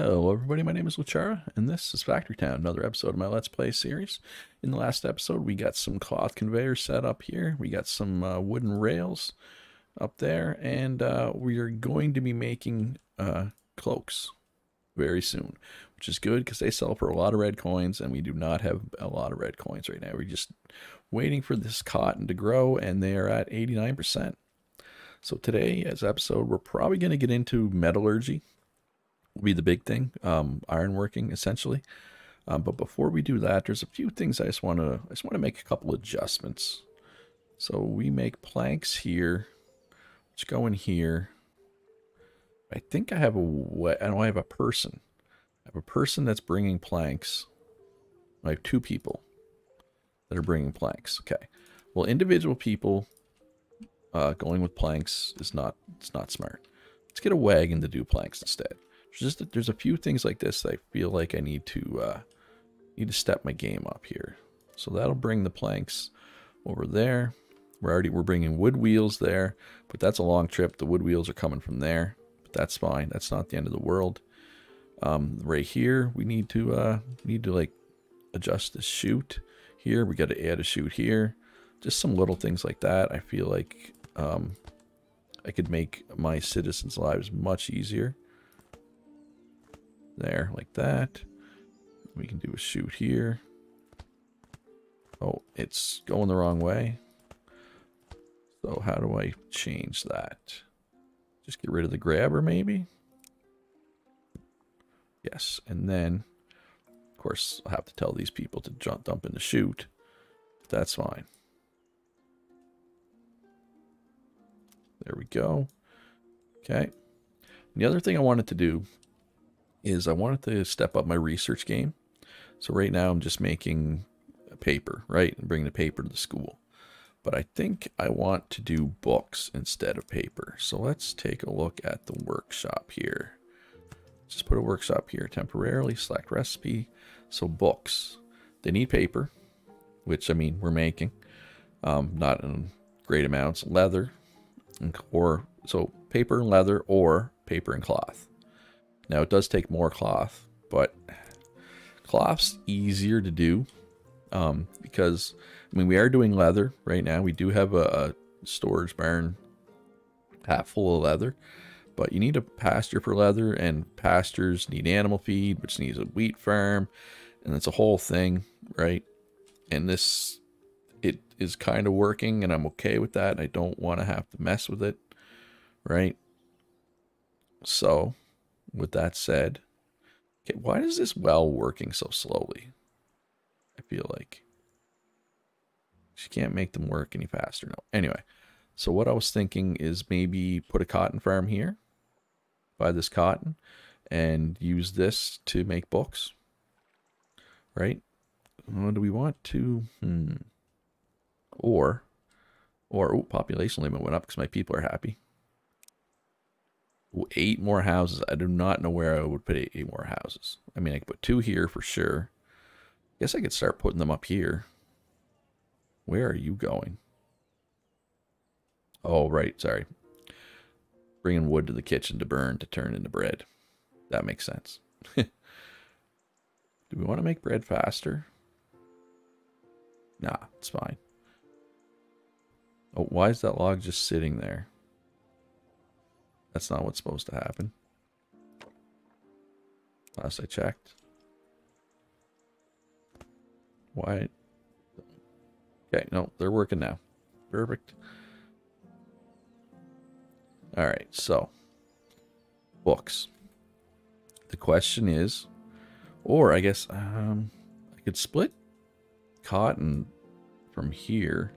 Hello everybody, my name is Loochara, and this is Factory Town, another episode of my Let's Play series. In the last episode, we got some cloth conveyors set up here, we got some uh, wooden rails up there, and uh, we are going to be making uh, cloaks very soon, which is good because they sell for a lot of red coins, and we do not have a lot of red coins right now. We're just waiting for this cotton to grow, and they are at 89%. So today, as episode, we're probably going to get into metallurgy, will be the big thing, um, ironworking essentially. Um, but before we do that, there's a few things I just want to I just want to make a couple adjustments. So we make planks here. Let's go in here. I think I have a I know I have a person. I have a person that's bringing planks. I have two people that are bringing planks. Okay. Well, individual people uh, going with planks is not it's not smart. Let's get a wagon to do planks instead. Just there's a few things like this that I feel like I need to uh, need to step my game up here. So that'll bring the planks over there. We're already we're bringing wood wheels there, but that's a long trip. The wood wheels are coming from there, but that's fine. That's not the end of the world. Um, right here, we need to uh, need to like adjust the chute here. We got to add a chute here. Just some little things like that. I feel like um, I could make my citizens' lives much easier. There, like that. We can do a chute here. Oh, it's going the wrong way. So how do I change that? Just get rid of the grabber, maybe? Yes, and then, of course, I'll have to tell these people to jump, dump in the chute. That's fine. There we go. Okay. And the other thing I wanted to do is I wanted to step up my research game. So right now I'm just making a paper, right? And bringing the paper to the school. But I think I want to do books instead of paper. So let's take a look at the workshop here. Just put a workshop here temporarily, select recipe. So books, they need paper, which I mean, we're making, um, not in great amounts. Leather, or so paper and leather or paper and cloth. Now it does take more cloth, but cloth's easier to do um, because, I mean, we are doing leather right now. We do have a, a storage barn half full of leather, but you need a pasture for leather and pastures need animal feed, which needs a wheat farm and it's a whole thing, right? And this, it is kind of working and I'm okay with that. I don't want to have to mess with it, right? So with that said, okay, why is this well working so slowly? I feel like she can't make them work any faster. No. Anyway, so what I was thinking is maybe put a cotton farm here, buy this cotton, and use this to make books. Right? What do we want to? Hmm. Or, or population limit went up because my people are happy eight more houses. I do not know where I would put eight, eight more houses. I mean, I could put two here for sure. Guess I could start putting them up here. Where are you going? Oh, right. Sorry. Bringing wood to the kitchen to burn to turn into bread. That makes sense. do we want to make bread faster? Nah, it's fine. Oh, why is that log just sitting there? That's not what's supposed to happen. Last I checked. Why? Okay, no, they're working now. Perfect. All right, so books. The question is, or I guess um, I could split cotton from here,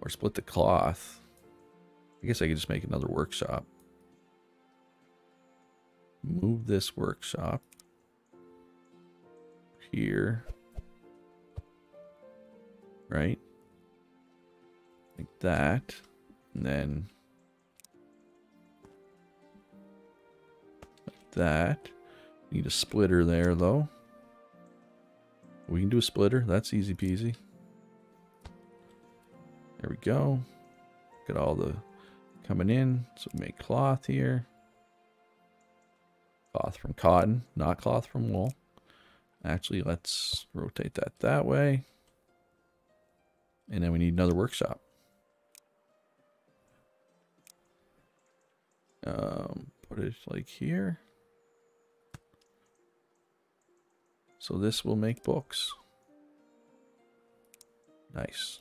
or split the cloth. I guess I could just make another workshop. Move this workshop here. Right? Like that. And then like that. Need a splitter there though. We can do a splitter. That's easy peasy. There we go. Get all the coming in. So make cloth here. Cloth from cotton, not cloth from wool. Actually, let's rotate that that way. And then we need another workshop. Um, put it like here. So this will make books. Nice.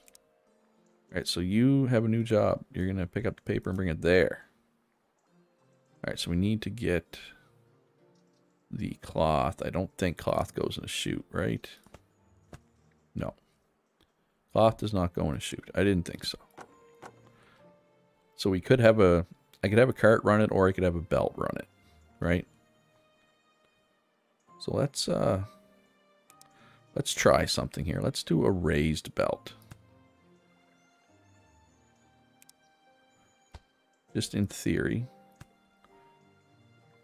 All right, so you have a new job. You're going to pick up the paper and bring it there. All right, so we need to get the cloth. I don't think cloth goes in a chute, right? No. Cloth does not go in a chute. I didn't think so. So we could have a, I could have a cart run it or I could have a belt run it, right? So let's, uh, let's try something here. Let's do a raised belt. Just in theory.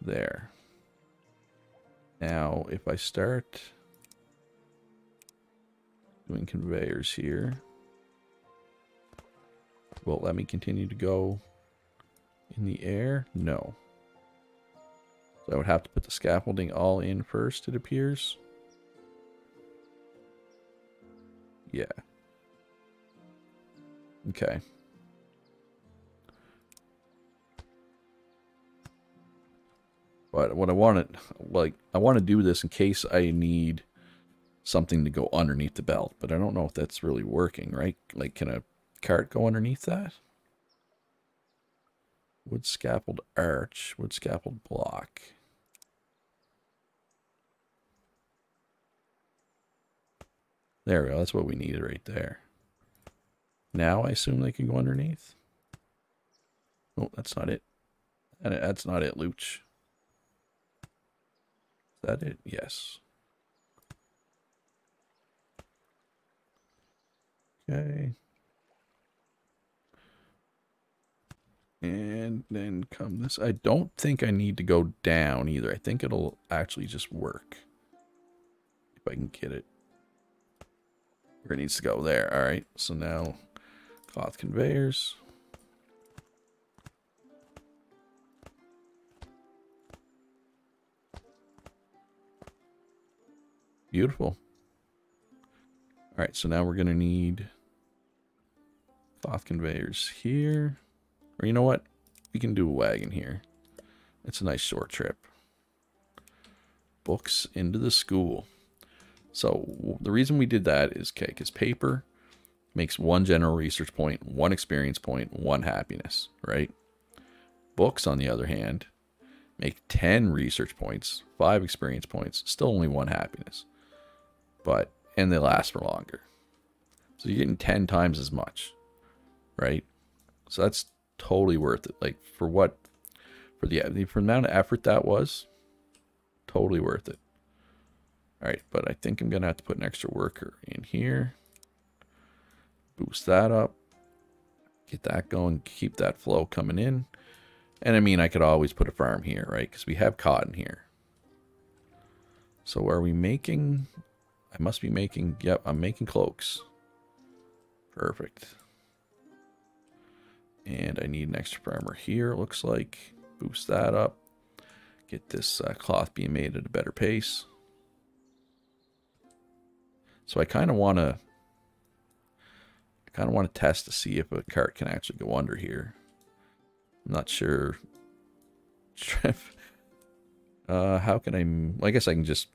There. Now, if I start doing conveyors here, will let me continue to go in the air? No. So I would have to put the scaffolding all in first, it appears. Yeah. Okay. But what I want to, like, I want to do this in case I need something to go underneath the belt. But I don't know if that's really working, right? Like, can a cart go underneath that? Wood scaffold arch, wood scaffold block. There we go. That's what we needed right there. Now I assume they can go underneath. Oh, that's not it. That's not it, Looch that it? Yes. Okay. And then come this. I don't think I need to go down either. I think it'll actually just work. If I can get it. Where it needs to go there. All right. So now cloth conveyors. Beautiful. All right, so now we're going to need cloth conveyors here. Or you know what? We can do a wagon here. It's a nice short trip. Books into the school. So the reason we did that is, okay, because paper makes one general research point, one experience point, one happiness, right? Books, on the other hand, make 10 research points, five experience points, still only one happiness but and they last for longer. So you're getting 10 times as much, right? So that's totally worth it. Like for what, for the, for the amount of effort that was, totally worth it. All right, but I think I'm to have to put an extra worker in here. Boost that up. Get that going. Keep that flow coming in. And I mean, I could always put a farm here, right? Because we have cotton here. So are we making I must be making, yep, I'm making cloaks. Perfect. And I need an extra primer here, looks like. Boost that up. Get this uh, cloth being made at a better pace. So I kind of want to kind of want to test to see if a cart can actually go under here. I'm not sure. uh, how can I... I guess I can just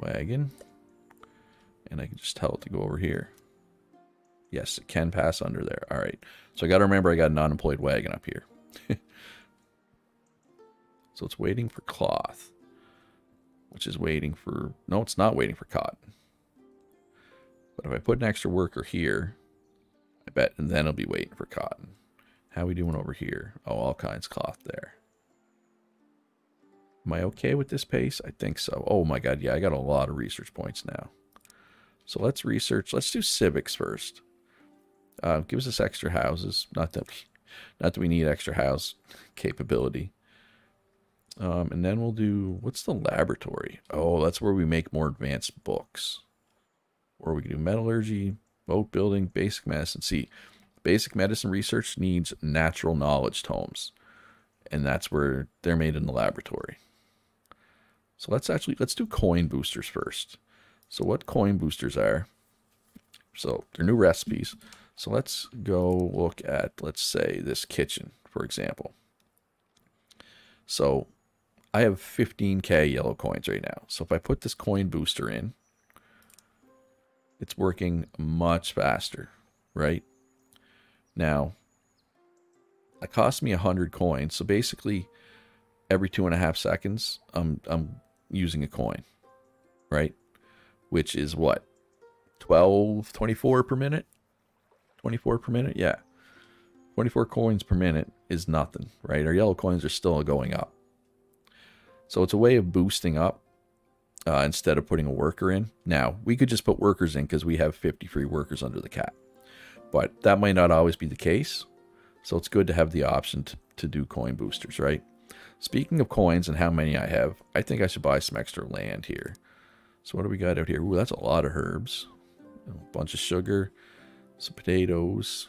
wagon. And I can just tell it to go over here. Yes, it can pass under there. All right. So I got to remember I got an unemployed wagon up here. so it's waiting for cloth. Which is waiting for... No, it's not waiting for cotton. But if I put an extra worker here, I bet, and then it'll be waiting for cotton. How we doing over here? Oh, all kinds cloth there. Am I okay with this pace? I think so. Oh my god, yeah, I got a lot of research points now. So let's research. Let's do civics first. Uh, gives us extra houses. Not that, we, not that we need extra house capability. Um, and then we'll do, what's the laboratory? Oh, that's where we make more advanced books. Or we can do metallurgy, boat building, basic medicine. See, basic medicine research needs natural knowledge tomes. and that's where they're made in the laboratory. So let's actually, let's do coin boosters first. So what coin boosters are, so they're new recipes. So let's go look at, let's say, this kitchen, for example. So I have 15k yellow coins right now. So if I put this coin booster in, it's working much faster, right? Now, it cost me 100 coins. So basically, every two and a half seconds, I'm, I'm using a coin, right? Which is what? 12, 24 per minute? 24 per minute? Yeah. 24 coins per minute is nothing, right? Our yellow coins are still going up. So it's a way of boosting up uh, instead of putting a worker in. Now, we could just put workers in because we have 50 free workers under the cap. But that might not always be the case. So it's good to have the option to, to do coin boosters, right? Speaking of coins and how many I have, I think I should buy some extra land here. So what do we got out here? Ooh, that's a lot of herbs. A bunch of sugar, some potatoes.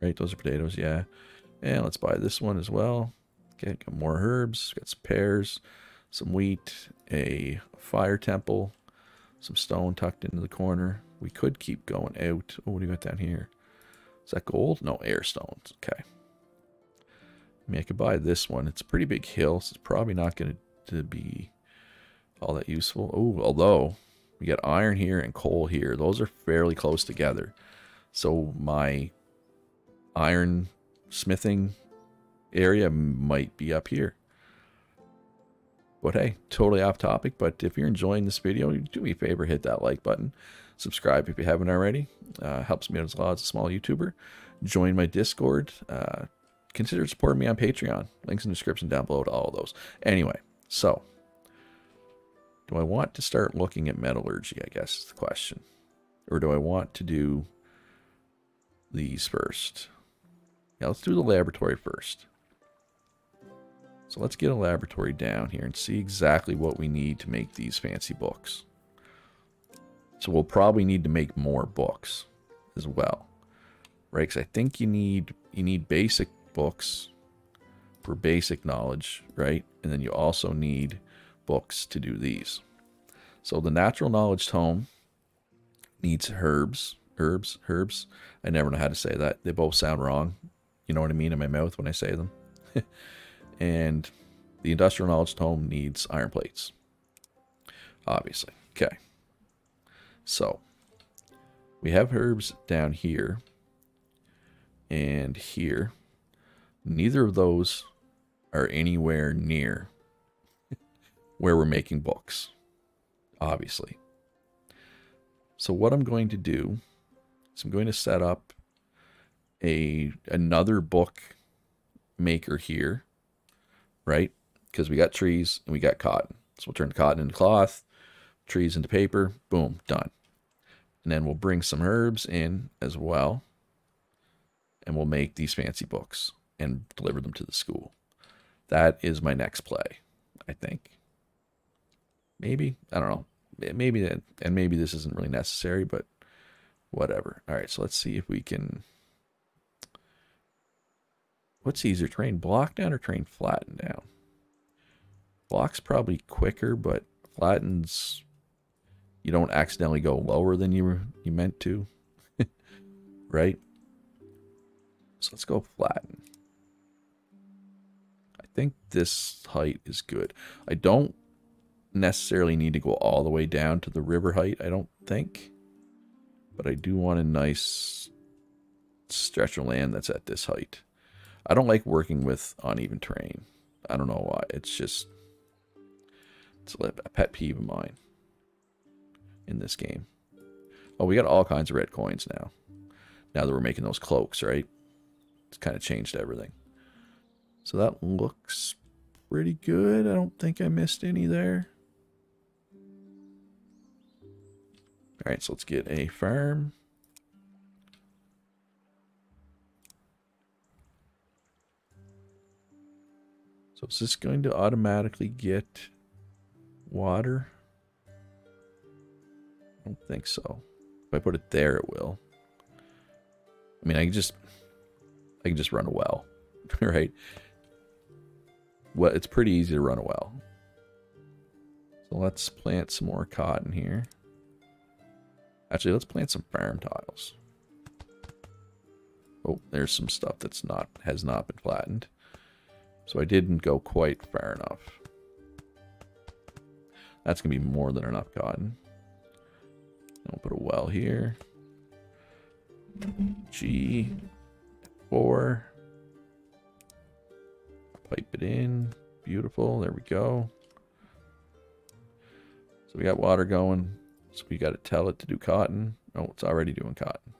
Right, those are potatoes, yeah. And let's buy this one as well. Okay, got more herbs, got some pears, some wheat, a fire temple, some stone tucked into the corner. We could keep going out. Oh, what do you got down here? Is that gold? No, air stones. Okay. I mean, I could buy this one. It's a pretty big hill, so it's probably not going to be all that useful. Oh, although we got iron here and coal here. Those are fairly close together. So my iron smithing area might be up here. But hey, totally off topic. But if you're enjoying this video, do me a favor, hit that like button. Subscribe if you haven't already. Uh, helps me out as a small YouTuber. Join my Discord. Uh, consider supporting me on Patreon. Links in the description down below to all of those. Anyway, so do I want to start looking at metallurgy, I guess is the question. Or do I want to do these first? Yeah, let's do the laboratory first. So let's get a laboratory down here and see exactly what we need to make these fancy books. So we'll probably need to make more books as well. Right? Because I think you need you need basic books for basic knowledge, right? And then you also need books to do these. So the natural knowledge tome needs herbs, herbs, herbs. I never know how to say that. They both sound wrong. You know what I mean in my mouth when I say them. and the industrial knowledge tome needs iron plates. Obviously. Okay. So we have herbs down here and here. Neither of those are anywhere near where we're making books, obviously. So what I'm going to do is I'm going to set up a another book maker here, right? Because we got trees and we got cotton. So we'll turn cotton into cloth, trees into paper, boom, done. And then we'll bring some herbs in as well. And we'll make these fancy books and deliver them to the school. That is my next play, I think. Maybe. I don't know. Maybe and maybe this isn't really necessary, but whatever. All right, so let's see if we can. What's easier, terrain block down or terrain flatten down? Block's probably quicker, but flattens you don't accidentally go lower than you you meant to, right? So let's go flatten think this height is good. I don't necessarily need to go all the way down to the river height, I don't think. But I do want a nice stretch of land that's at this height. I don't like working with uneven terrain. I don't know why. It's just it's a pet peeve of mine in this game. Oh, we got all kinds of red coins now. Now that we're making those cloaks, right? It's kind of changed everything. So that looks pretty good. I don't think I missed any there. All right, so let's get a farm. So is this going to automatically get water? I don't think so. If I put it there, it will. I mean, I can just, I can just run a well, right? well, it's pretty easy to run a well. So let's plant some more cotton here. Actually, let's plant some farm tiles. Oh, there's some stuff that's not has not been flattened. So I didn't go quite far enough. That's going to be more than enough cotton. I'll put a well here. G4. Pipe it in. Beautiful. There we go. So we got water going. So we got to tell it to do cotton. Oh, it's already doing cotton.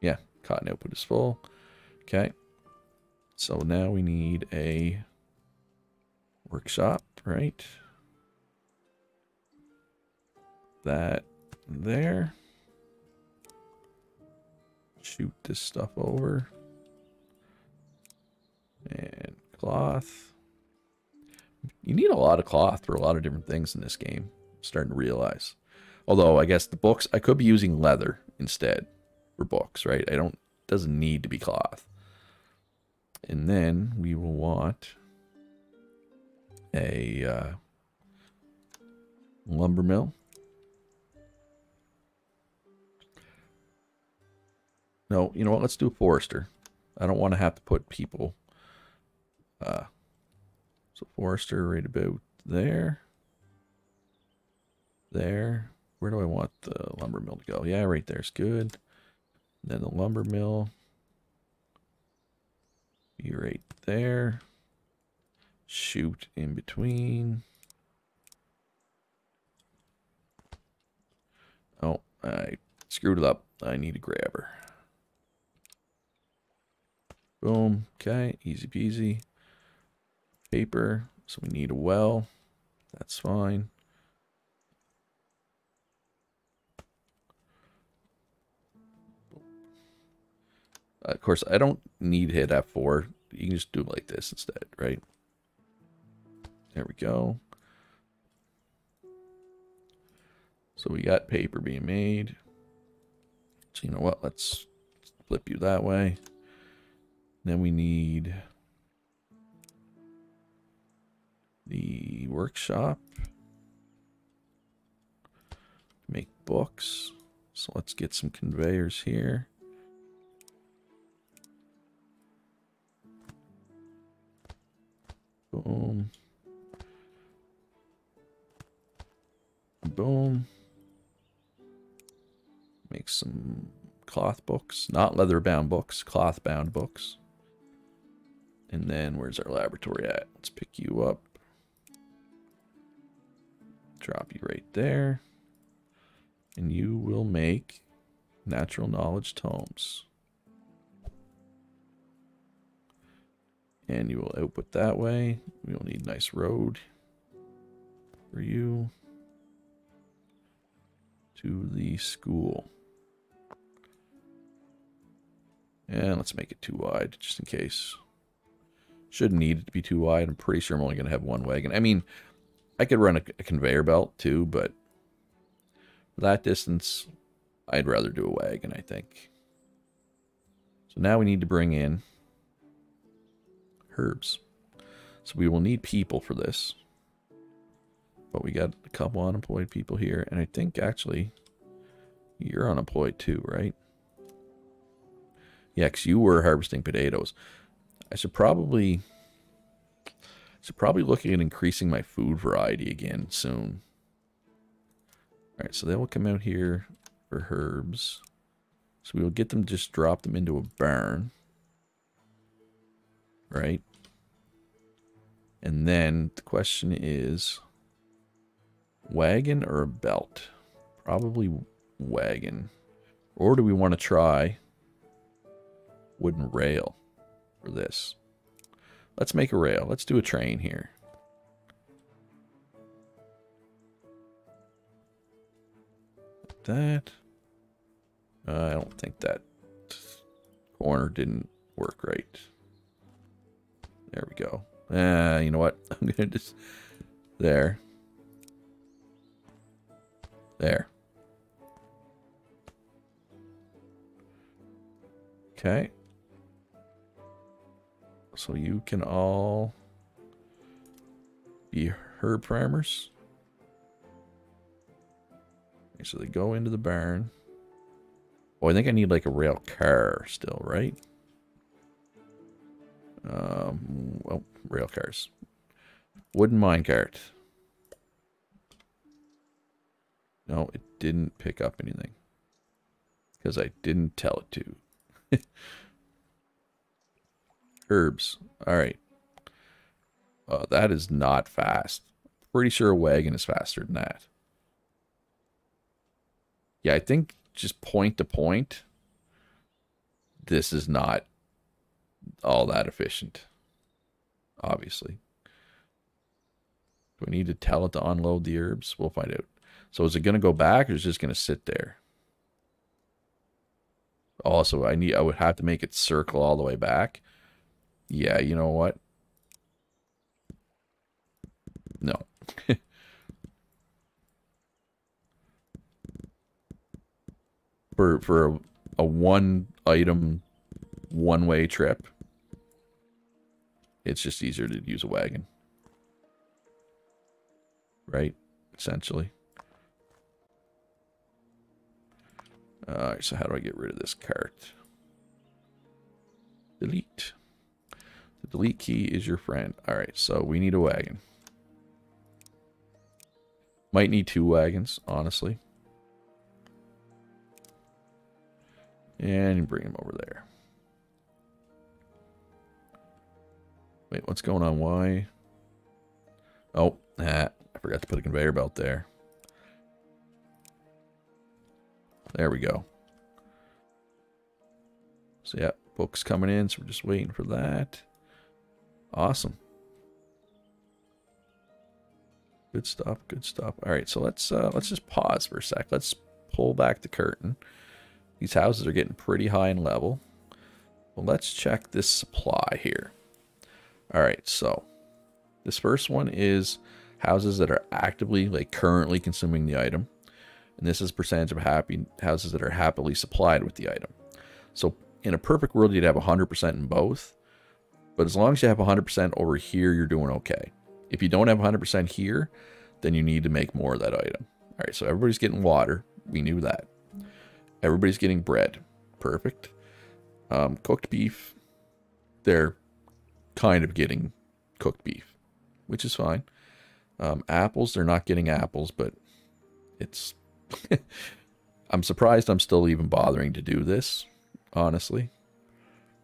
Yeah, cotton output is full. Okay. So now we need a workshop, right? That there. Shoot this stuff over. Cloth. You need a lot of cloth for a lot of different things in this game. I'm starting to realize. Although I guess the books I could be using leather instead for books, right? I don't doesn't need to be cloth. And then we will want a uh, lumber mill. No, you know what? Let's do a forester. I don't want to have to put people. Uh, so forester right about there. There. Where do I want the lumber mill to go? Yeah, right there's good. then the lumber mill. Be right there. Chute in between. Oh, I screwed it up. I need a grabber. Boom. Okay, easy peasy. Paper. So we need a well. That's fine. Of course, I don't need hit F4. You can just do it like this instead, right? There we go. So we got paper being made. So you know what? Let's flip you that way. Then we need the workshop. Make books. So let's get some conveyors here. Boom. Boom. Make some cloth books, not leather bound books, cloth bound books. And then where's our laboratory at? Let's pick you up. Drop you right there. And you will make natural knowledge tomes. And you will output that way. We will need nice road for you to the school. And let's make it two wide, just in case. Shouldn't need it to be too wide. I'm pretty sure I'm only going to have one wagon. I mean, I could run a, a conveyor belt too, but for that distance, I'd rather do a wagon, I think. So now we need to bring in herbs. So we will need people for this. But we got a couple unemployed people here. And I think actually you're unemployed too, right? Yeah, because you were harvesting potatoes. I should probably Should probably looking at increasing my food variety again soon. Alright, so they will come out here for herbs. So we will get them just drop them into a barn. Right? And then the question is wagon or a belt? Probably wagon. Or do we want to try wooden rail for this? Let's make a rail. Let's do a train here. That. Uh, I don't think that corner didn't work right. There we go. Uh, you know what? I'm going to just... There. There. Okay. So you can all be herb primers. Okay, so they go into the barn. Oh, I think I need like a rail car still, right? Um, well, rail cars. Wooden minecart. No, it didn't pick up anything. Because I didn't tell it to. Herbs. Alright. Uh, that is not fast. Pretty sure a wagon is faster than that. Yeah, I think just point to point, this is not all that efficient. Obviously. Do I need to tell it to unload the herbs? We'll find out. So is it going to go back or is it just going to sit there? Also, I need I would have to make it circle all the way back. Yeah, you know what? No. for for a, a one item one way trip, it's just easier to use a wagon. Right? Essentially. Alright, so how do I get rid of this cart? Delete. Delete key is your friend. Alright, so we need a wagon. Might need two wagons, honestly. And bring him over there. Wait, what's going on? Why? Oh, ah, I forgot to put a conveyor belt there. There we go. So yeah, books coming in, so we're just waiting for that. Awesome. Good stuff, good stuff. All right, so let's uh, let's just pause for a sec. Let's pull back the curtain. These houses are getting pretty high in level. Well, let's check this supply here. All right, so this first one is houses that are actively, like currently consuming the item. And this is percentage of happy houses that are happily supplied with the item. So in a perfect world, you'd have 100% in both. But as long as you have 100% over here, you're doing okay. If you don't have 100% here, then you need to make more of that item. All right, so everybody's getting water. We knew that. Everybody's getting bread. Perfect. Um, cooked beef. They're kind of getting cooked beef, which is fine. Um, apples, they're not getting apples, but it's I'm surprised I'm still even bothering to do this, honestly.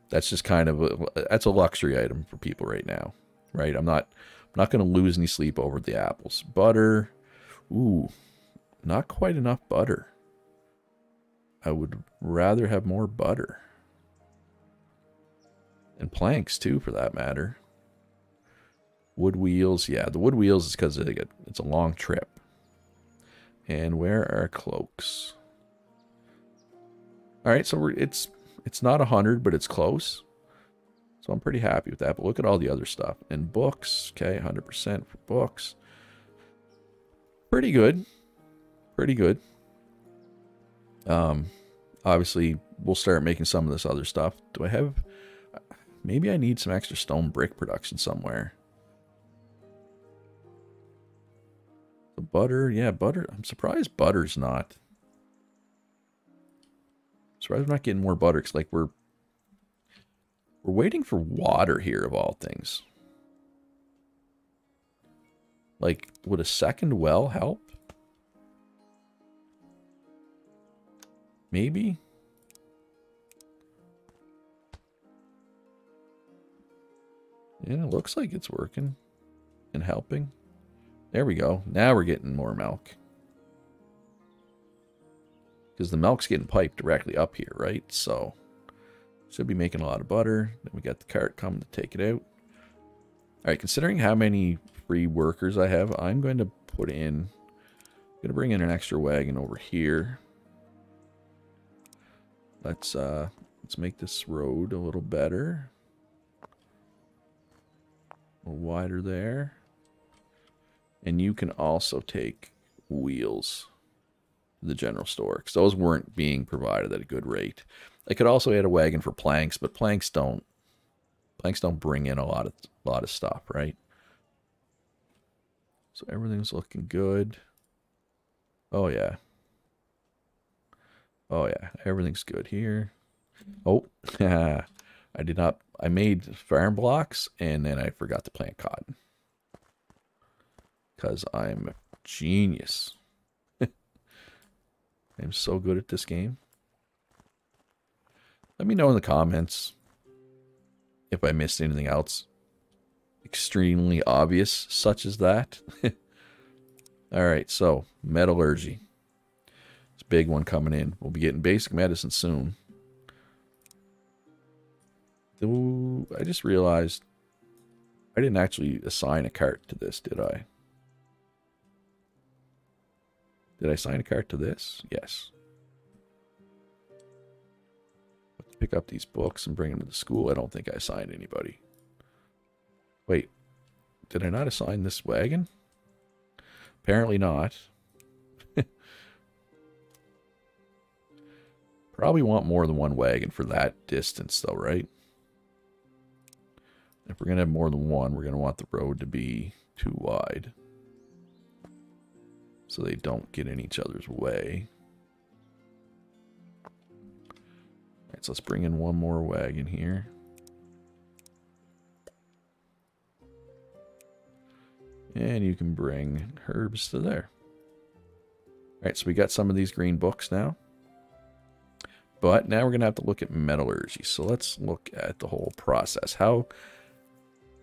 That's just kind of a, that's a luxury item for people right now, right? I'm not I'm not going to lose any sleep over the apples. Butter, ooh, not quite enough butter. I would rather have more butter. And planks too, for that matter. Wood wheels, yeah, the wood wheels is because it's a long trip. And where are cloaks? All right, so it's it's not 100, but it's close. So I'm pretty happy with that. But look at all the other stuff. And books, okay, 100% for books. Pretty good. Pretty good. Um, obviously, we'll start making some of this other stuff. Do I have... Maybe I need some extra stone brick production somewhere. The butter, yeah, butter. I'm surprised butter's not. Surprised I'm not getting more butter because, like, we're we're waiting for water here of all things. Like, would a second well help? Maybe. Yeah, it looks like it's working and helping. There we go. Now we're getting more milk. Because the milk's getting piped directly up here, right? So, should be making a lot of butter. Then we got the cart coming to take it out. Alright, considering how many free workers I have, I'm going to put in... I'm going to bring in an extra wagon over here. Let's, uh, let's make this road a little better. A little wider there. And you can also take wheels the general store because those weren't being provided at a good rate. I could also add a wagon for planks, but planks don't Planks don't bring in a lot of a lot of stuff, right? So everything's looking good. Oh yeah. Oh yeah, everything's good here. Oh, I did not. I made farm blocks and then I forgot to plant cotton because I'm a genius. I'm so good at this game. Let me know in the comments if I missed anything else extremely obvious, such as that. All right, so metallurgy. It's a big one coming in. We'll be getting basic medicine soon. Ooh, I just realized I didn't actually assign a cart to this, did I? Did I sign a cart to this? Yes. Let's pick up these books and bring them to the school. I don't think I assigned anybody. Wait, did I not assign this wagon? Apparently not. Probably want more than one wagon for that distance though, right? If we're going to have more than one, we're going to want the road to be two wide. So they don't get in each other's way. Alright, so let's bring in one more wagon here. And you can bring herbs to there. Alright, so we got some of these green books now. But now we're going to have to look at metallurgy. So let's look at the whole process. How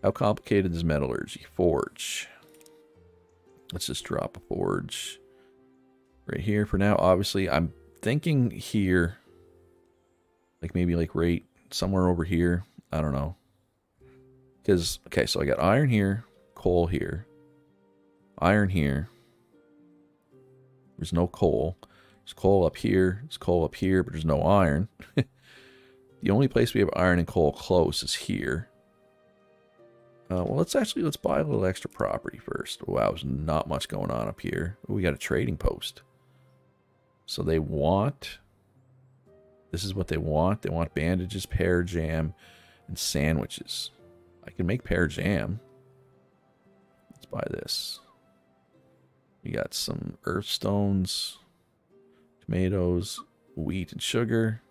how complicated is metallurgy? Forge. Let's just drop a forge right here for now. Obviously, I'm thinking here, like maybe like right somewhere over here. I don't know. Because, okay, so I got iron here, coal here, iron here. There's no coal. There's coal up here. There's coal up here, but there's no iron. the only place we have iron and coal close is here. Uh, well, let's actually, let's buy a little extra property first. Wow, there's not much going on up here. Ooh, we got a trading post. So they want, this is what they want. They want bandages, pear jam, and sandwiches. I can make pear jam. Let's buy this. We got some earth stones, tomatoes, wheat, and sugar.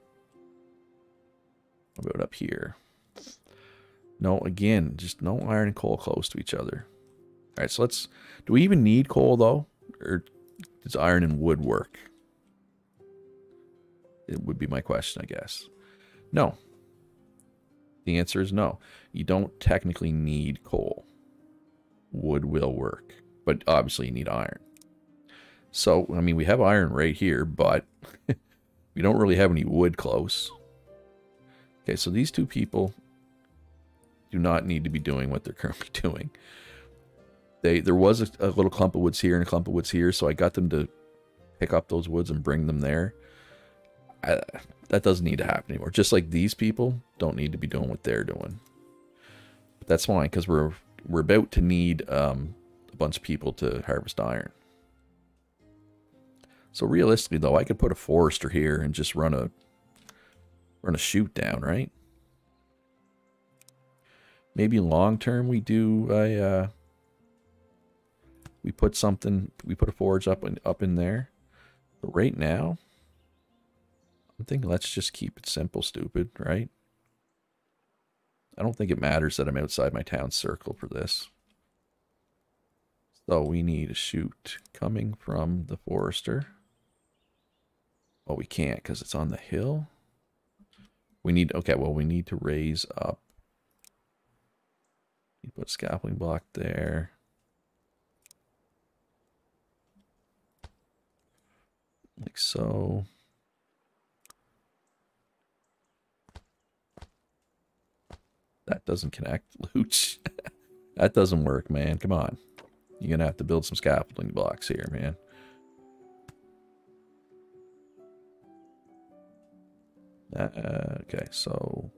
How about up here? No, again, just no iron and coal close to each other. All right, so let's... Do we even need coal, though? Or does iron and wood work? It would be my question, I guess. No. The answer is no. You don't technically need coal. Wood will work. But obviously you need iron. So, I mean, we have iron right here, but we don't really have any wood close. Okay, so these two people do not need to be doing what they're currently doing. They There was a, a little clump of woods here and a clump of woods here, so I got them to pick up those woods and bring them there. I, that doesn't need to happen anymore. Just like these people don't need to be doing what they're doing. But that's fine, because we're, we're about to need um, a bunch of people to harvest iron. So realistically, though, I could put a forester here and just run a run a chute down, right? Maybe long term we do a uh, we put something we put a forge up in, up in there. But right now i'm thinking let's just keep it simple stupid right? I don't think it matters that i'm outside my town circle for this. So we need a chute coming from the forester. Oh we can't because it's on the hill. We need okay well we need to raise up you put scaffolding block there. Like so. That doesn't connect, Looch. that doesn't work, man. Come on. You're going to have to build some scaffolding blocks here, man. Uh, okay, so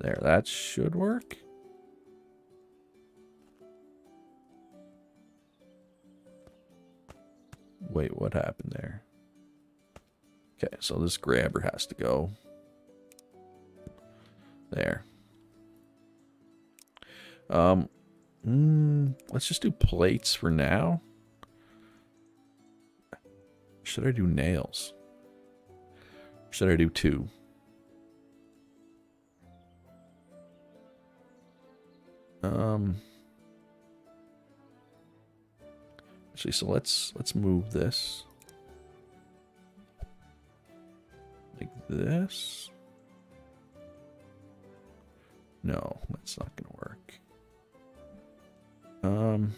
There, that should work. Wait, what happened there? Okay, so this grabber has to go. There. Um, mm, let's just do plates for now. Should I do nails? Should I do two? Um, actually, so let's let's move this like this. No, that's not gonna work. Um,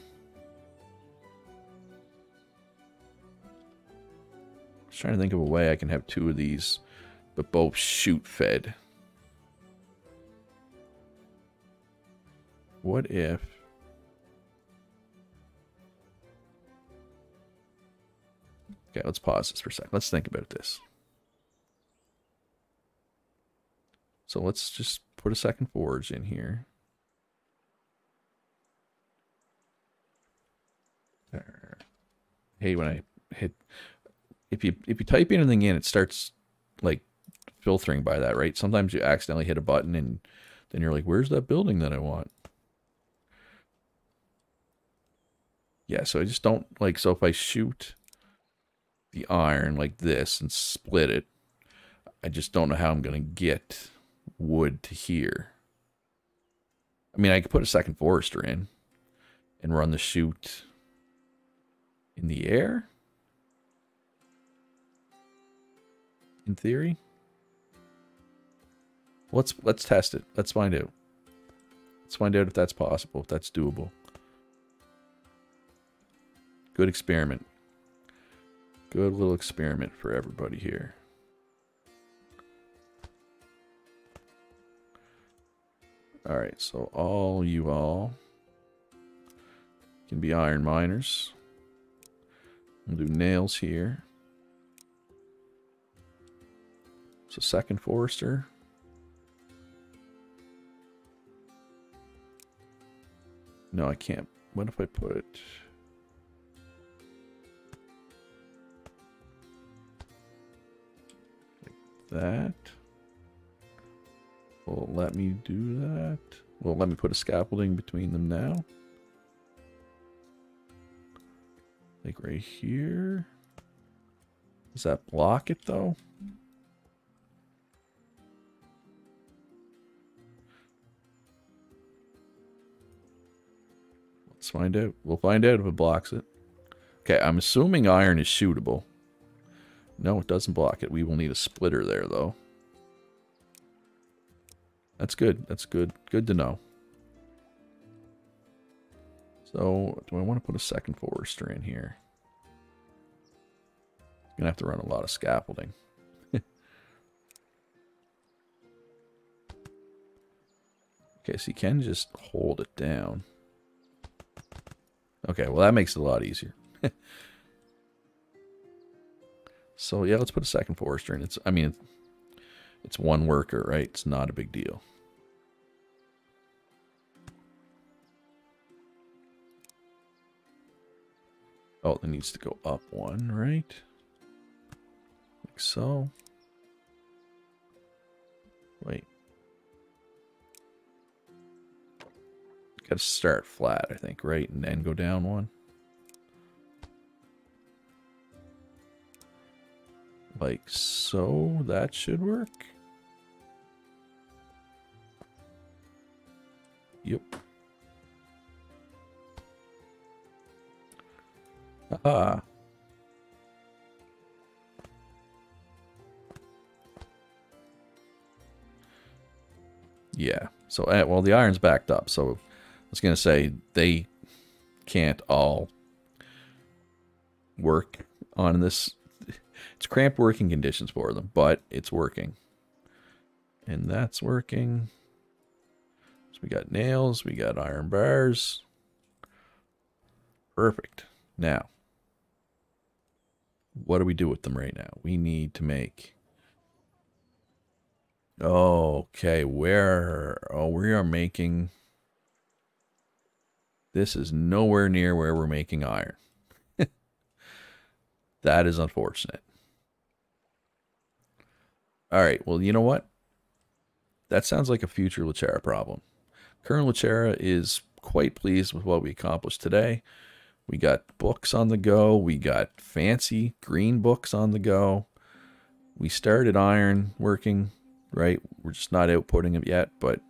just trying to think of a way I can have two of these, but both chute fed. What if... Okay, let's pause this for a second. Let's think about this. So let's just put a second forge in here. There. Hey, when I hit, if you if you type anything in, it starts like filtering by that, right? Sometimes you accidentally hit a button and then you're like, "Where's that building that I want?" Yeah, so I just don't like, so if I shoot the iron like this and split it, I just don't know how I'm going to get wood to here. I mean, I could put a second forester in and run the chute in the air. In theory. Let's let's test it. Let's find out. Let's find out if that's possible, if that's doable. Good experiment. Good little experiment for everybody here. Alright, so all you all can be iron miners. We'll do nails here. So second forester. No, I can't. What if I put... that. Will let me do that? Well, let me put a scaffolding between them now? Like right here. Does that block it though? Let's find out. We'll find out if it blocks it. Okay, I'm assuming iron is shootable. No, it doesn't block it. We will need a splitter there, though. That's good. That's good. Good to know. So, do I want to put a second forester in here? Gonna have to run a lot of scaffolding. okay, so you can just hold it down. Okay, well that makes it a lot easier. So yeah, let's put a second forester in. It's I mean it's one worker, right? It's not a big deal. Oh, it needs to go up one, right? Like so. Wait. Got to start flat, I think, right? And then go down one. Like so, that should work. Yep. Ah. Yeah. So, uh, well, the iron's backed up. So, I was going to say they can't all work on this it's cramped working conditions for them, but it's working. And that's working. So we got nails, we got iron bars. Perfect. Now, what do we do with them right now? We need to make... Okay, where... Oh, we are making... This is nowhere near where we're making iron. that is unfortunate. All right. Well, you know what? That sounds like a future Loochara problem. Current Loochara is quite pleased with what we accomplished today. We got books on the go. We got fancy green books on the go. We started iron working, right? We're just not outputting it yet, but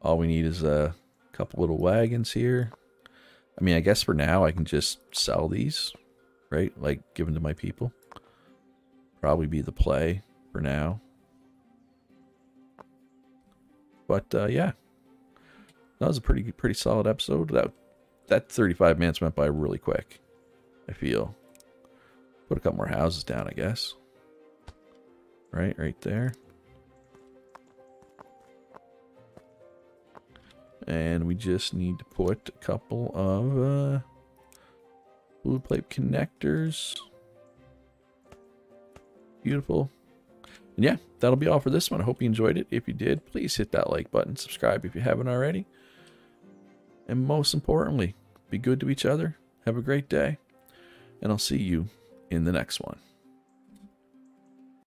all we need is a couple little wagons here. I mean, I guess for now I can just sell these, right? Like give them to my people. Probably be the play for now. But uh, yeah, that was a pretty pretty solid episode. That that 35 minutes went by really quick. I feel. Put a couple more houses down, I guess. Right, right there. And we just need to put a couple of uh, blue plate connectors. Beautiful. And yeah, that'll be all for this one. I hope you enjoyed it. If you did, please hit that like button, subscribe if you haven't already. And most importantly, be good to each other. Have a great day. And I'll see you in the next one.